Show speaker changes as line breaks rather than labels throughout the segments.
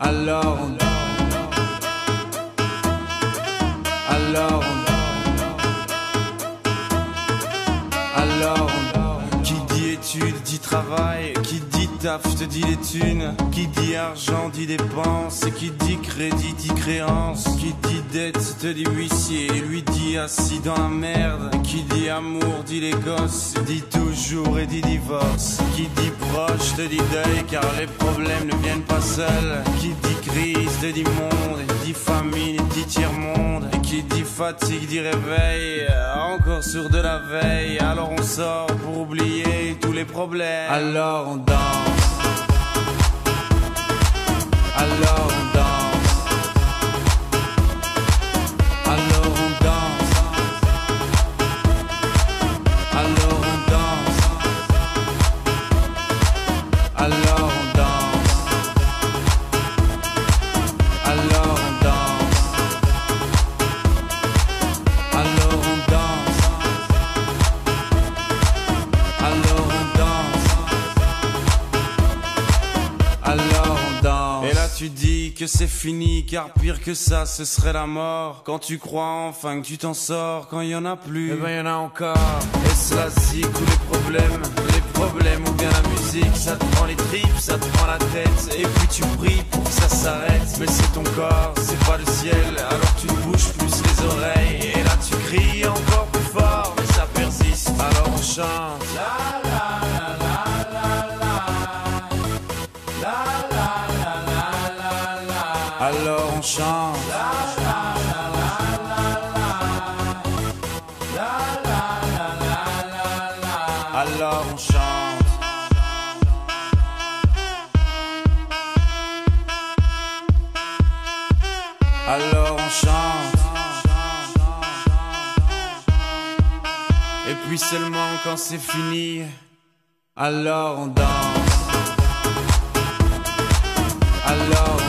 Alors on études dit travail Qui dit taf te dit les thunes Qui dit argent dit dépenses Et qui dit crédit dit créance Qui dit dette te dit huissier lui dit assis dans la merde Qui dit amour dit les gosses Dit toujours et dit divorce Qui dit proche te dit deuil Car les problèmes ne viennent pas seuls Qui dit crise te dit monde dit famine dit tiers-monde Et qui dit fatigue dit réveil Encore sur de la veille. Alors on sort pour oublier tous les problèmes. Alors on danse. Alors on c'est fini, car pire que ça, ce serait la mort. Quand tu crois enfin que tu t'en sors, quand il y en a plus, eh ben y en a encore. Et cela si tous les problèmes, les problèmes ou bien la musique, ça te prend les tripes, ça te prend la tête. Et puis tu pries pour que ça s'arrête. Mais c'est ton corps, c'est pas le ciel, alors tu bouges plus les oreilles. Et là tu cries encore plus fort, mais ça persiste. Alors on chante. Seulement quand c'est fini, alors on danse. Alors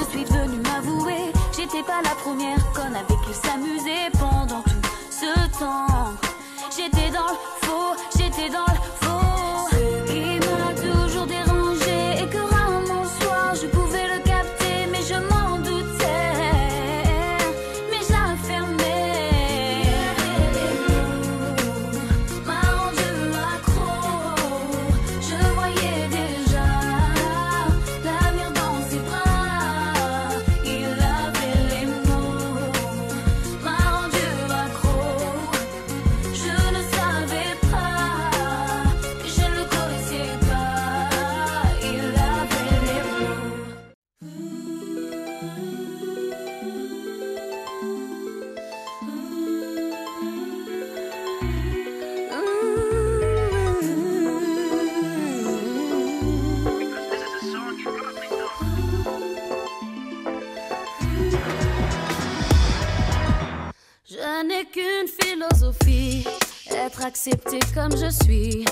je
suis venue m'avouer. J'étais pas la première conne avec qui s'amuser pendant tout ce temps. J'étais dans le d'être acceptée comme je suis,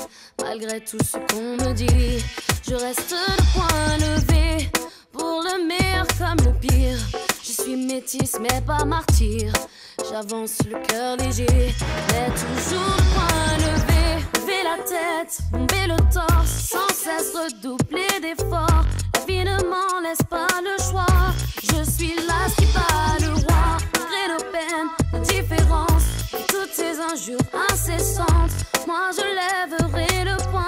malgré tout ce qu'on me dit. Je reste le point levé, pour le meilleur comme le pire. Je
suis métisse mais pas martyr, j'avance le cœur léger, mais toujours le point levé. Lever la tête, bomber le torse, sans cesse redoubler d'efforts. La vie ne m'en laisse pas le choix, je suis là qui bat le roi. Injures incessantes. Moi je lèverai le point,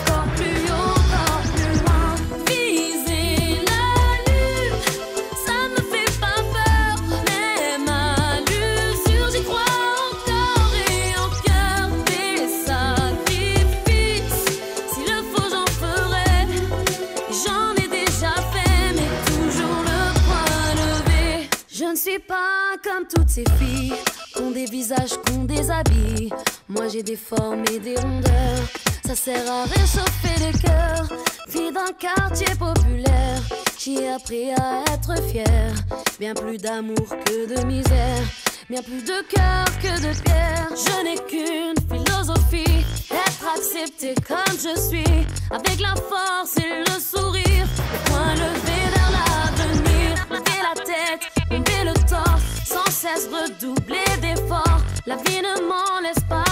encore plus haut, encore plus loin. Viser la lune, ça me fait pas peur, même à l'usure, j'y crois encore et encore. Des sacrifices, s'il le faut, j'en ferai. J'en ai déjà fait, mais toujours le point levé. Je ne suis pas comme toutes ces filles, des habits. Moi j'ai des formes et des rondeurs, ça sert à réchauffer les cœurs. Fille d'un quartier populaire, j'ai appris à être fière. Bien plus d'amour que de misère, bien plus de cœur que de pierre. Je n'ai qu'une philosophie, être accepté comme je suis, avec la force et le sourire. Le point levé vers l'avenir, lever la tête, lever le torse, sans cesse redoubler. La vie ne m'en laisse pas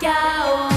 Tout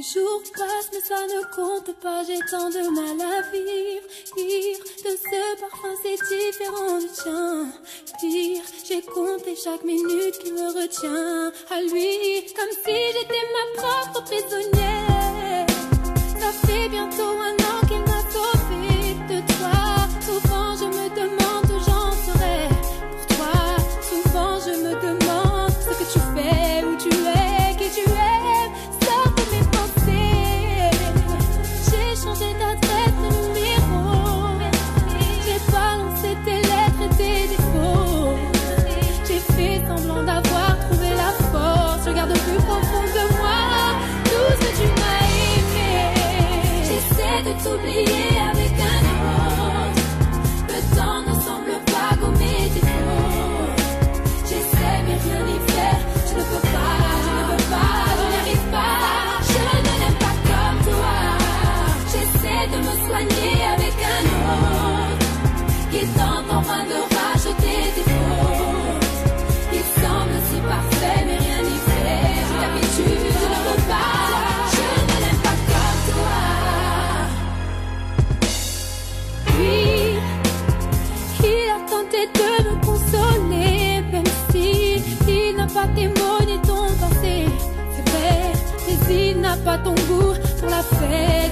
Les jours passent, mais ça ne compte pas, j'ai tant de mal à vivre. Pire, de ce parfum, c'est différent du tien. Pire, j'ai compté chaque minute qui me retient à lui, comme si j'étais ma propre prisonnière. Ça fait bientôt un. pas ton goût pour la fête.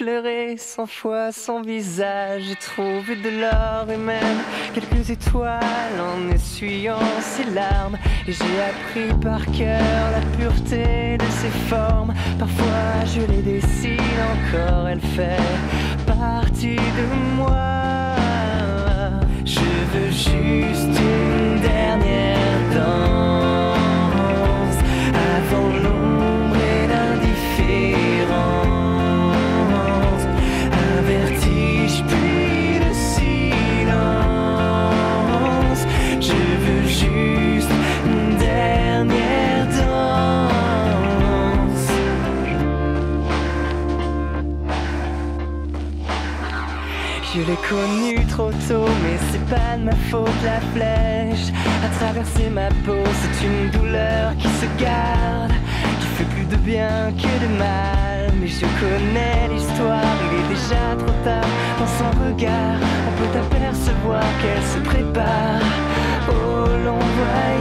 effleurer cent fois son visage, et trouver de l'or et quelques étoiles en essuyant ses larmes. Et j'ai appris par cœur la pureté de ses formes. Parfois je les dessine encore, elle fait partie de moi. Je veux juste une dernière danse. Je l'ai connu trop tôt, mais c'est pas de ma faute la flèche a traversé ma peau. C'est une douleur qui se garde, qui fait plus de bien que de mal. Mais je connais l'histoire, il est déjà trop tard. Dans son regard, on peut apercevoir qu'elle se prépare au long voyage.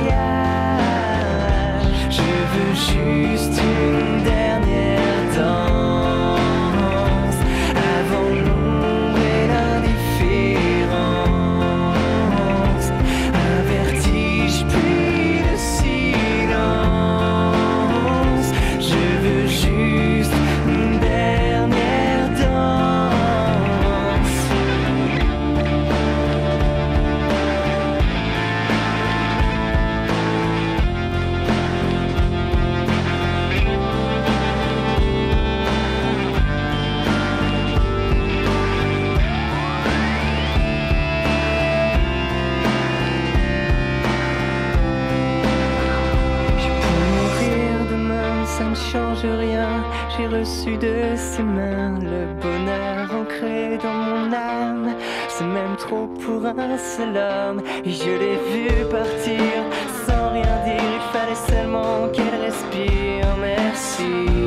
Je veux juste une dernière danse. De ses mains le bonheur ancré dans mon âme. C'est même trop pour un seul homme. Et je l'ai vu partir sans rien dire. Il fallait seulement qu'elle respire. Merci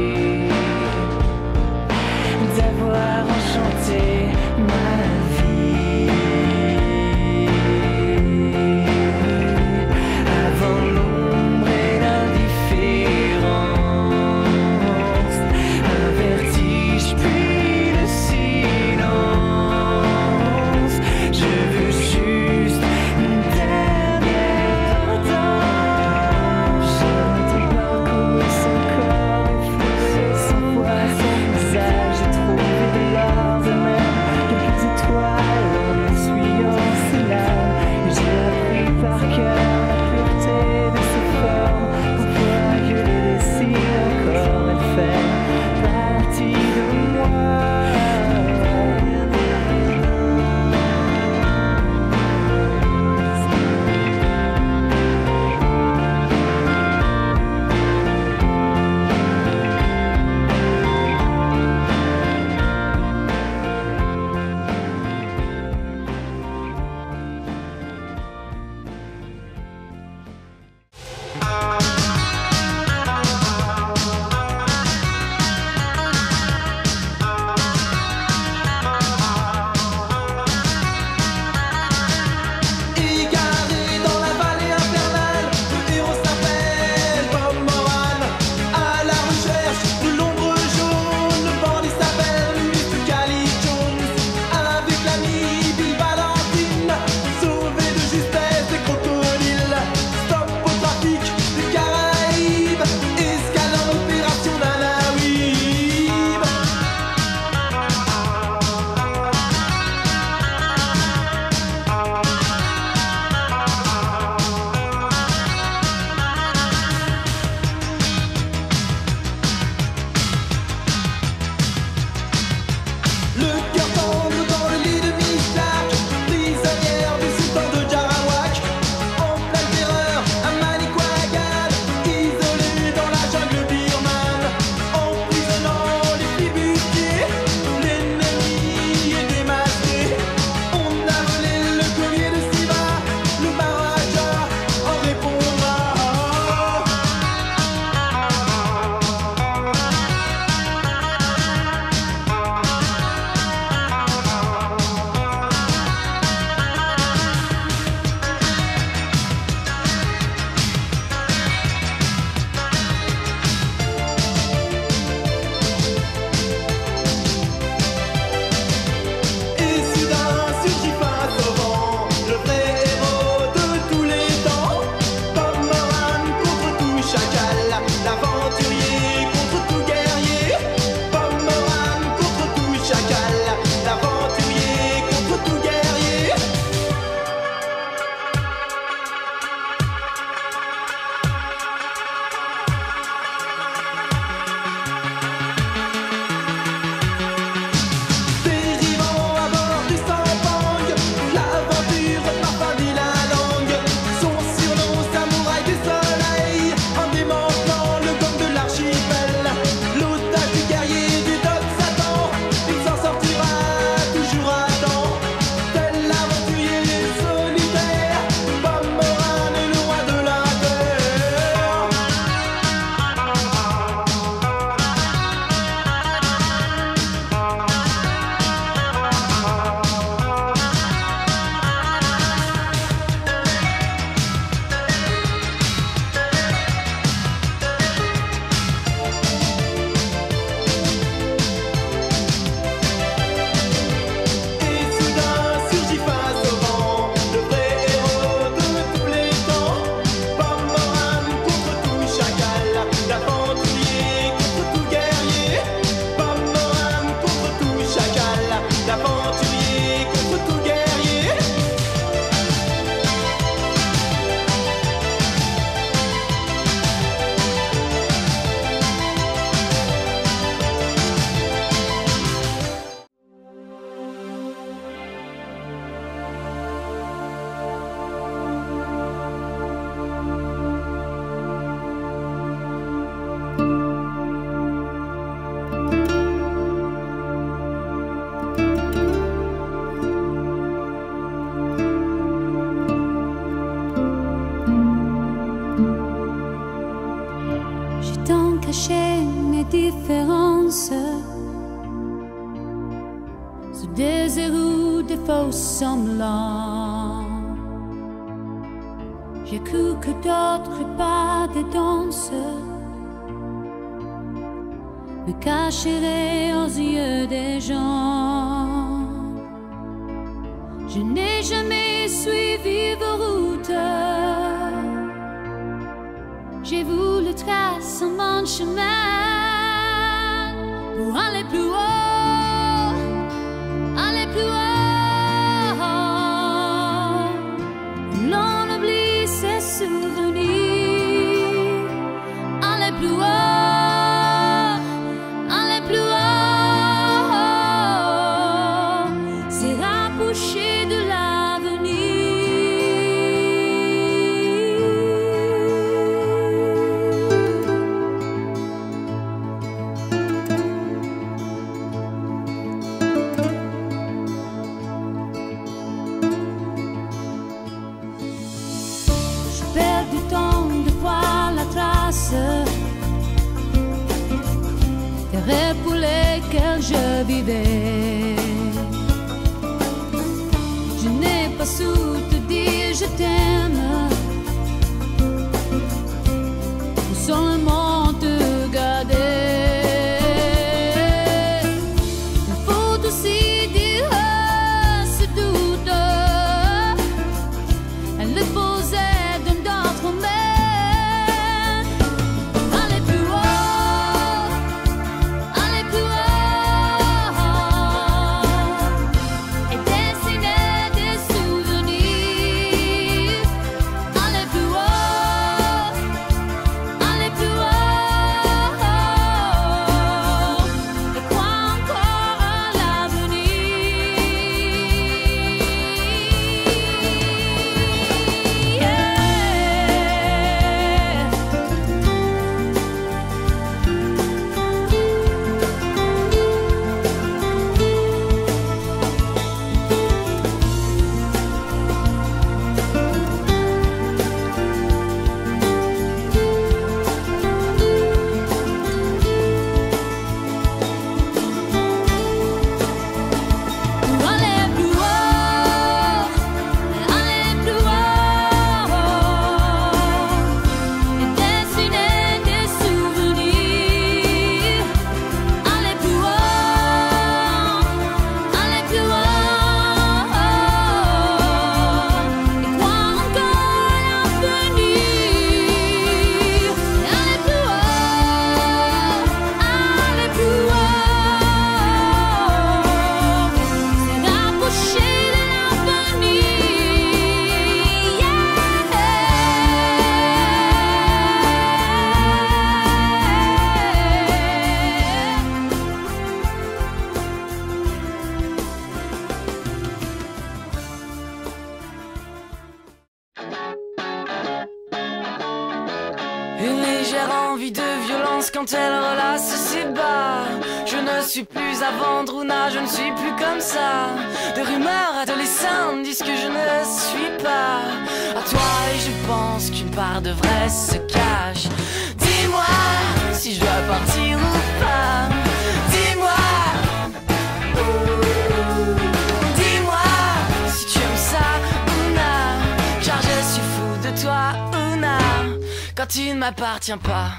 quand il ne m'appartient pas.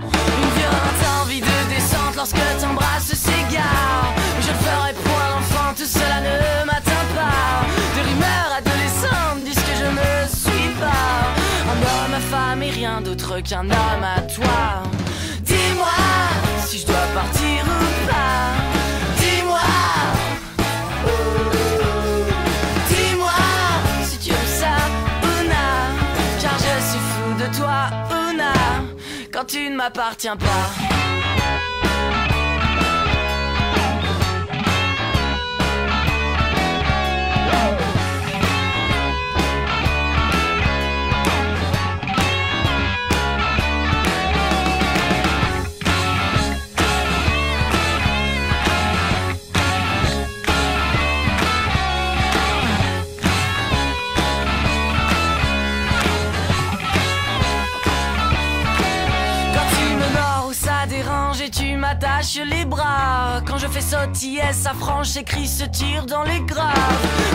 Une violente envie de descendre lorsque t'embrasses s'égare. Je le ferai point l'enfant, tout cela ne m'atteint pas. De rumeurs adolescentes disent que je ne suis pas un homme à femme et rien d'autre qu'un homme à toi. Dis-moi si je dois partir ou pas. Dis-moi. toi, quand tu ne m'appartiens pas. Les bras. Quand je fais sautiller sa franche, écrit se tire dans les graves.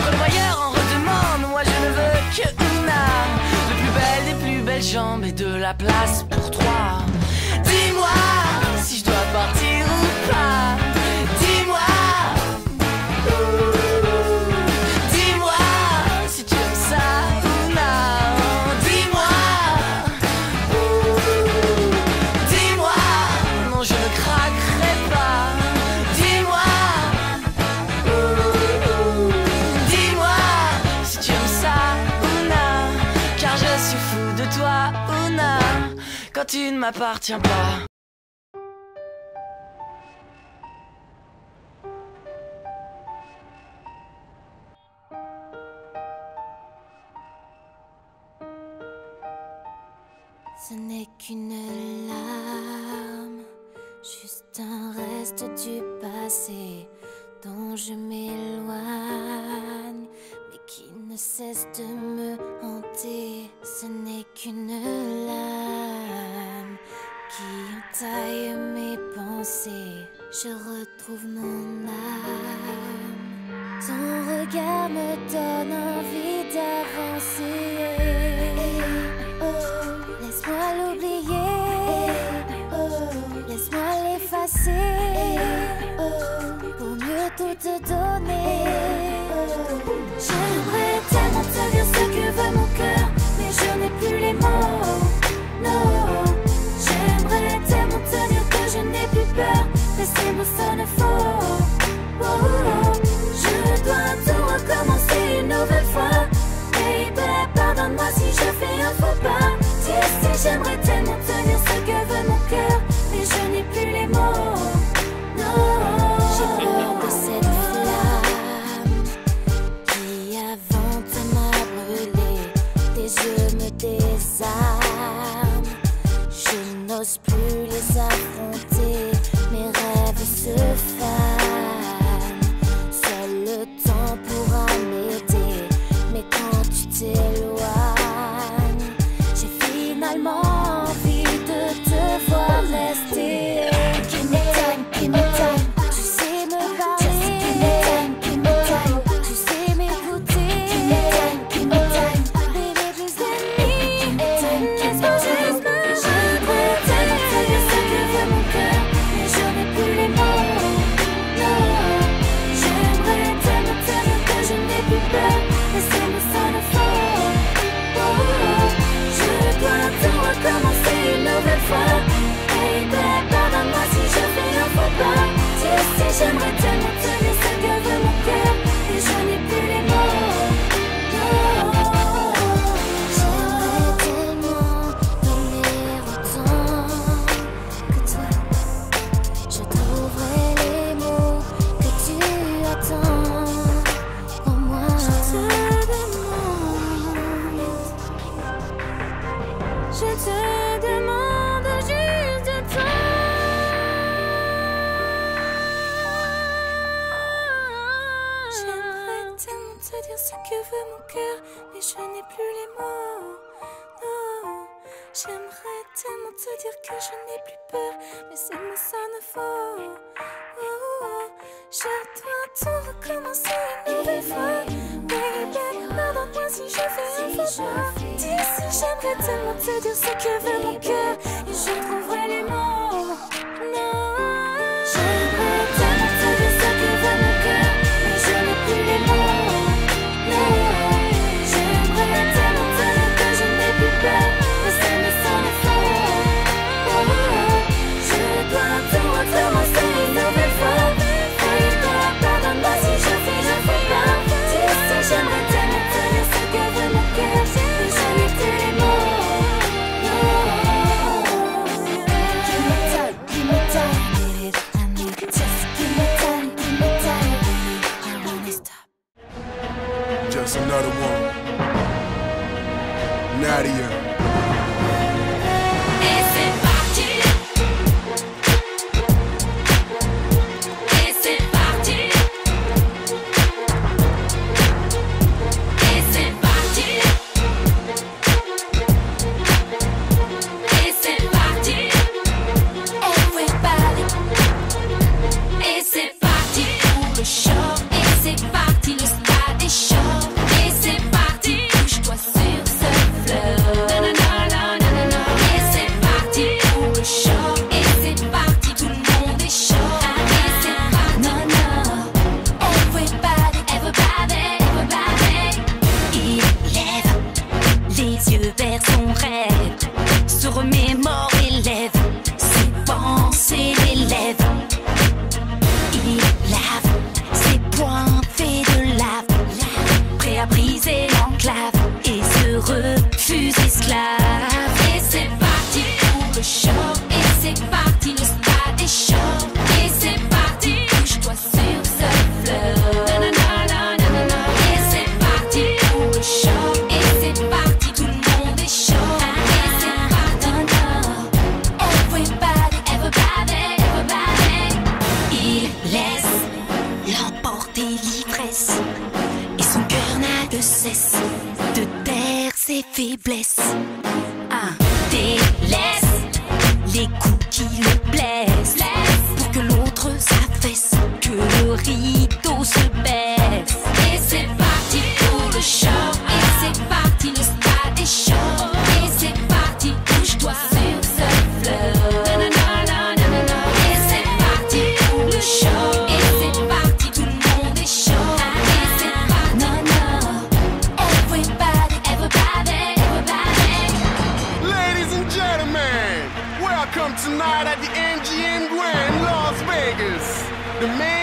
Quand le voyeur en redemande, moi je ne veux que Una. De plus belle, des plus belles jambes et de la place pour trois. Dis-moi si je dois partir ou pas. M'appartiens pas.
Ce n'est qu'une larme, juste un reste du passé dont je m'éloigne, mais qui ne cesse de me hanter. Ce n'est qu'une lame qui entaille mes pensées. Je retrouve mon âme. Ton regard me donne envie d'avancer. Oh, laisse-moi l'oublier. Oh, laisse-moi l'effacer. Oh, pour mieux tout te donner. J'aimerais tellement te dire ce que veut mon cœur, mais je n'ai plus les mots. Je n'ai plus peur, mais ces mots sonnent faux. Oh, oh. Je dois tout recommencer une nouvelle fois. Baby, pardonne-moi si je fais un faux pas. Sais, j'aimerais que veut mon cœur, mais je n'ai plus les mots. Non. J'aimerais tellement te dire que je n'ai plus peur, mais ces mots sonnent faux. Oh, oh, je dois tout recommencer une nouvelle fois. Baby, pardonne-moi si je fais un faux pas. D'ici, j'aimerais tellement te dire ce que veut mon cœur, et je trouverai les mots.
Vegas. The main